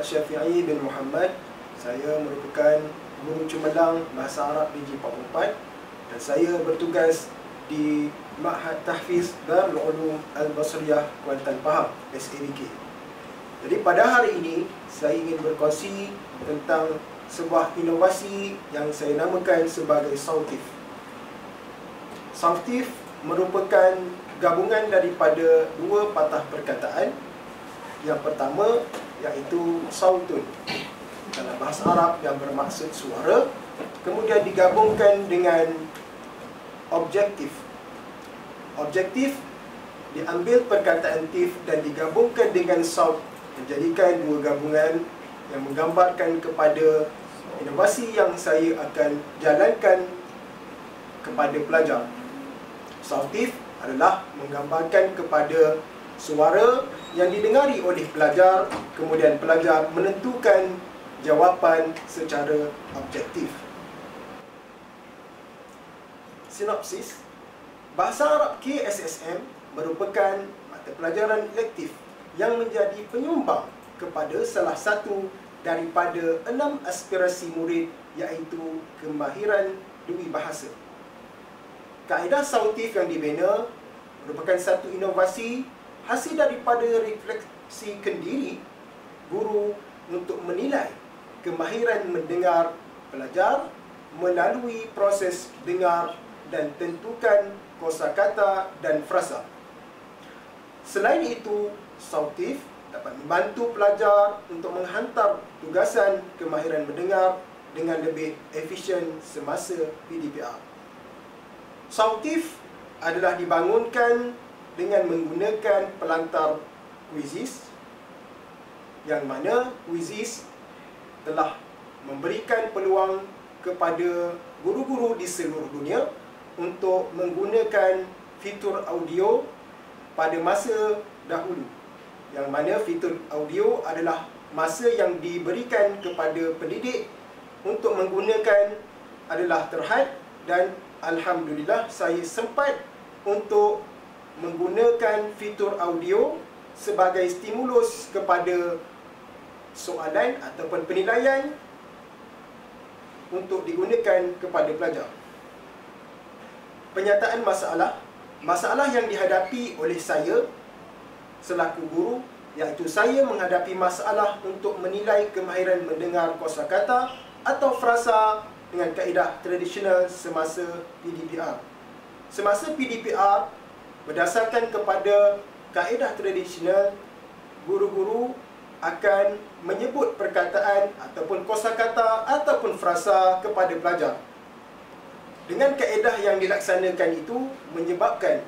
Muhammad Syafi'i bin Muhammad. Saya merupakan guru cemerlang Bahasa Arab di G44 dan saya bertugas di Ma'had Tahfiz Darul Ulum Al-Basriyah Kuantan Pahang, SABK. Jadi pada hari ini, saya ingin berkongsi tentang sebuah inovasi yang saya namakan sebagai Sautif. Sautif merupakan gabungan daripada dua patah perkataan. Yang pertama iaitu sautun dalam bahasa Arab yang bermaksud suara kemudian digabungkan dengan objektif. Objektif diambil perkataan tif dan digabungkan dengan saut menjadikan dua gabungan yang menggambarkan kepada inovasi yang saya akan jalankan kepada pelajar. Sautif adalah menggambarkan kepada suara yang didengari oleh pelajar kemudian pelajar menentukan jawapan secara objektif. Sinopsis Bahasa Arab KSSM merupakan mata pelajaran elektif yang menjadi penyumbang kepada salah satu daripada enam aspirasi murid iaitu kemahiran dui bahasa. Kaedah sautif yang dibina merupakan satu inovasi hasil daripada refleksi kendiri guru untuk menilai kemahiran mendengar pelajar melalui proses dengar dan tentukan kosakata dan frasa. Selain itu, sautif dapat membantu pelajar untuk menghantar tugasan kemahiran mendengar dengan lebih efisien semasa PDPR. Sautif adalah dibangunkan dengan menggunakan pelantar Quizzes yang mana Quizzes telah memberikan peluang kepada guru-guru di seluruh dunia untuk menggunakan fitur audio pada masa dahulu. Yang mana fitur audio adalah masa yang diberikan kepada pendidik untuk menggunakan adalah terhad dan Alhamdulillah saya sempat untuk menggunakan fitur audio sebagai stimulus kepada soalan ataupun penilaian untuk digunakan kepada pelajar. Penyataan masalah Masalah yang dihadapi oleh saya selaku guru iaitu saya menghadapi masalah untuk menilai kemahiran mendengar kosakata atau frasa dengan kaedah tradisional semasa PDPR. Semasa PDPR, berdasarkan kepada kaedah tradisional, guru-guru akan menyebut perkataan ataupun kosakata ataupun frasa kepada pelajar. Dengan kaedah yang dilaksanakan itu menyebabkan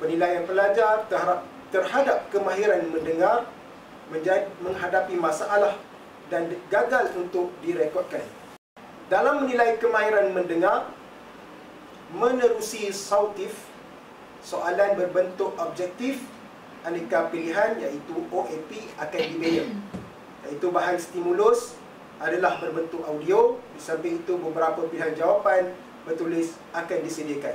penilaian pelajar terhadap kemahiran mendengar menjadi menghadapi masalah dan gagal untuk direkodkan. Dalam menilai kemahiran mendengar, menerusi sautif, soalan berbentuk objektif, aneka pilihan iaitu OAP akan dibina. Iaitu bahan stimulus adalah berbentuk audio, di samping itu beberapa pilihan jawapan bertulis akan disediakan.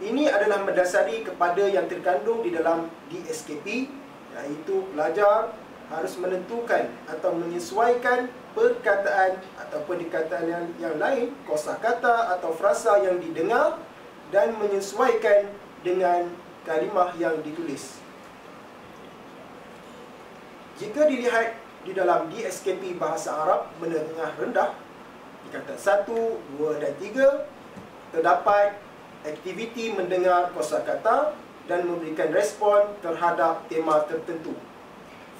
Ini adalah mendasari kepada yang terkandung di dalam DSKP, iaitu pelajar harus menentukan atau menyesuaikan perkataan ataupun dikataan yang, yang lain, kosa kata atau frasa yang didengar dan menyesuaikan dengan kalimah yang ditulis. Jika dilihat di dalam DSKP Bahasa Arab menengah rendah, dikata 1, 2 dan 3, terdapat aktiviti mendengar kosa kata dan memberikan respon terhadap tema tertentu.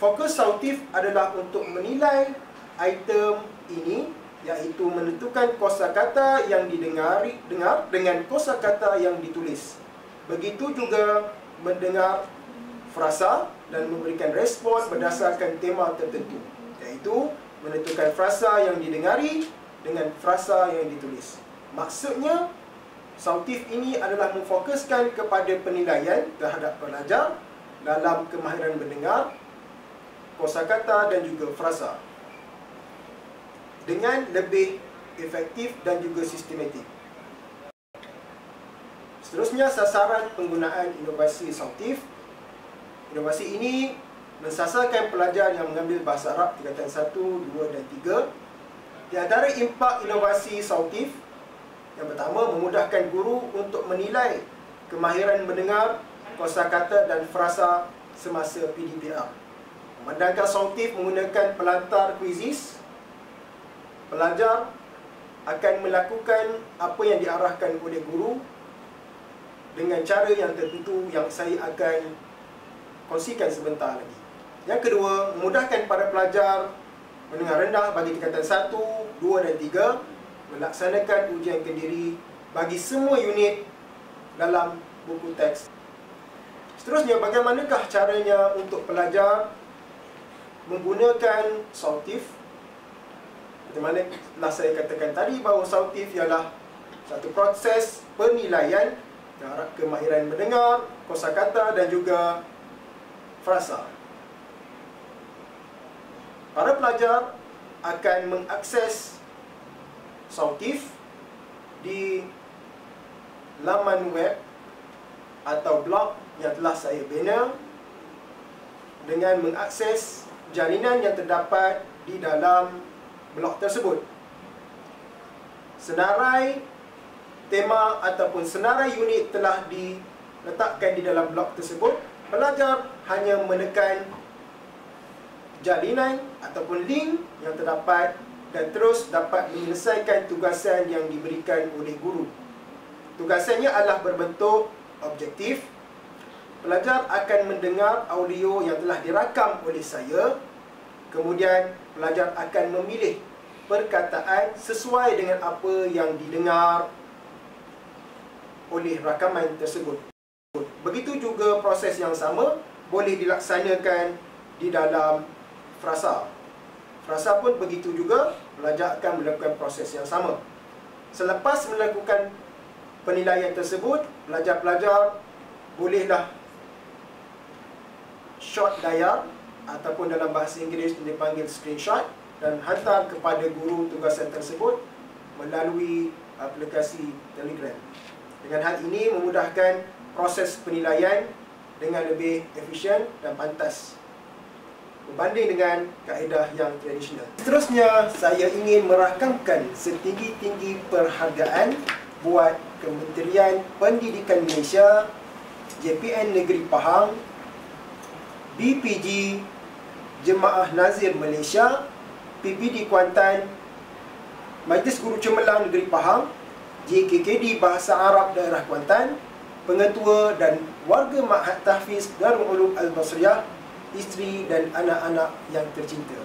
Fokus sautif adalah untuk menilai item ini iaitu menentukan kosakata yang didengari dengar dengan kosakata yang ditulis. Begitu juga mendengar frasa dan memberikan respon berdasarkan tema tertentu iaitu menentukan frasa yang didengari dengan frasa yang ditulis. Maksudnya sautif ini adalah memfokuskan kepada penilaian terhadap pelajar dalam kemahiran mendengar kosakata dan juga frasa dengan lebih efektif dan juga sistematik. Seterusnya sasaran penggunaan inovasi sautif. Inovasi ini mensasarkan pelajar yang mengambil bahasa Arab tingkatan 1, 2 dan 3. Di antara impak inovasi Sautif yang pertama memudahkan guru untuk menilai kemahiran mendengar, kosakata dan frasa semasa PDPR. Memandangkan Sautif menggunakan pelantar kuisis, pelajar akan melakukan apa yang diarahkan oleh guru dengan cara yang tertentu yang saya akan kongsikan sebentar lagi. Yang kedua, memudahkan para pelajar mendengar rendah bagi tingkatan 1, 2 dan 3 melaksanakan ujian kendiri bagi semua unit dalam buku teks. Seterusnya, bagaimanakah caranya untuk pelajar menggunakan sautif? Bagaimana telah saya katakan tadi bahawa sautif ialah satu proses penilaian kemahiran mendengar, kosakata dan juga frasa. Para pelajar akan mengakses Sautif di laman web atau blog yang telah saya bina dengan mengakses jalinan yang terdapat di dalam blog tersebut. Senarai tema ataupun senarai unit telah diletakkan di dalam blog tersebut. Pelajar hanya menekan jalinan ataupun link yang terdapat dan terus dapat menyelesaikan tugasan yang diberikan oleh guru. Tugasannya adalah berbentuk objektif. Pelajar akan mendengar audio yang telah dirakam oleh saya. Kemudian pelajar akan memilih perkataan sesuai dengan apa yang didengar oleh rakaman tersebut. Begitu juga proses yang sama boleh dilaksanakan di dalam frasa. Frasa pun begitu juga, pelajar akan melakukan proses yang sama. Selepas melakukan penilaian tersebut, pelajar-pelajar bolehlah shot layar ataupun dalam bahasa Inggeris dipanggil screenshot dan hantar kepada guru tugasan tersebut melalui aplikasi Telegram. Dengan hal ini memudahkan proses penilaian dengan lebih efisien dan pantas berbanding dengan kaedah yang tradisional. Seterusnya, saya ingin merakamkan setinggi-tinggi perhargaan buat Kementerian Pendidikan Malaysia, JPN Negeri Pahang, BPG, Jemaah Nazir Malaysia, PPD Kuantan, Majlis Guru Cemerlang Negeri Pahang, JKKD Bahasa Arab Daerah Kuantan, Pengetua dan warga Ma'had Tahfiz Darul Ulum Al-Basriyah isteri dan anak-anak yang tercinta.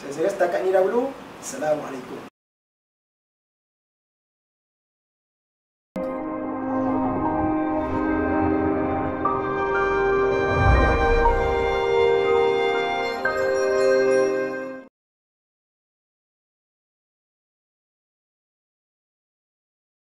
Saya rasa setakat ini dahulu. Assalamualaikum.